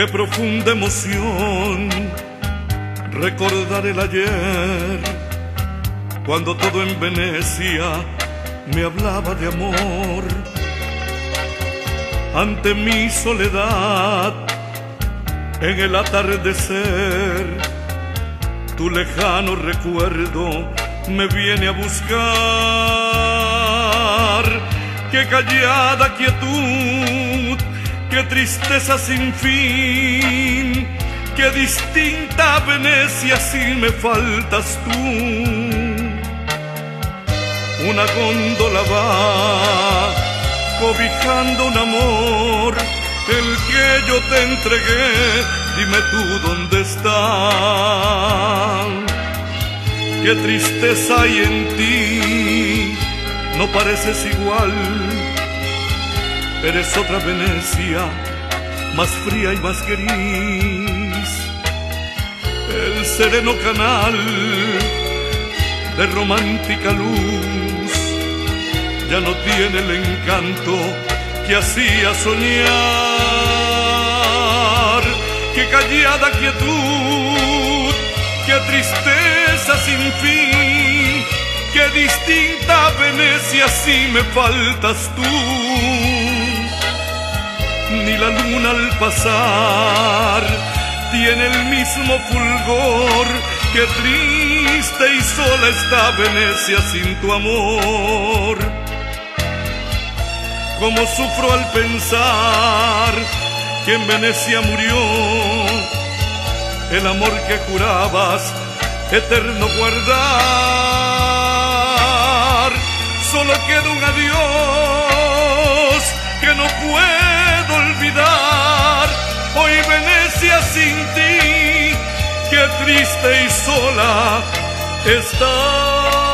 Qué profunda emoción recordar el ayer, cuando todo en Venecia me hablaba de amor. Ante mi soledad, en el atardecer, tu lejano recuerdo me viene a buscar. Qué callada quietud, qué tristeza sin fin, qué distinta Venecia si me faltas tú. Una góndola va cobijando un amor, el que yo te entregué, dime tú dónde está. Qué tristeza hay en ti, no pareces igual, eres otra Venecia, más fría y más gris. El sereno canal de romántica luz ya no tiene el encanto que hacía soñar. Qué callada quietud, qué tristeza sin fin, qué distinta Venecia si me faltas tú. Ni la luna al pasar tiene el mismo fulgor, que triste y sola está Venecia sin tu amor como sufro al pensar que en Venecia murió el amor que jurabas eterno guardar. Solo queda un adiós que no puedo olvidar. Hoy Venecia sin ti, qué triste y sola está.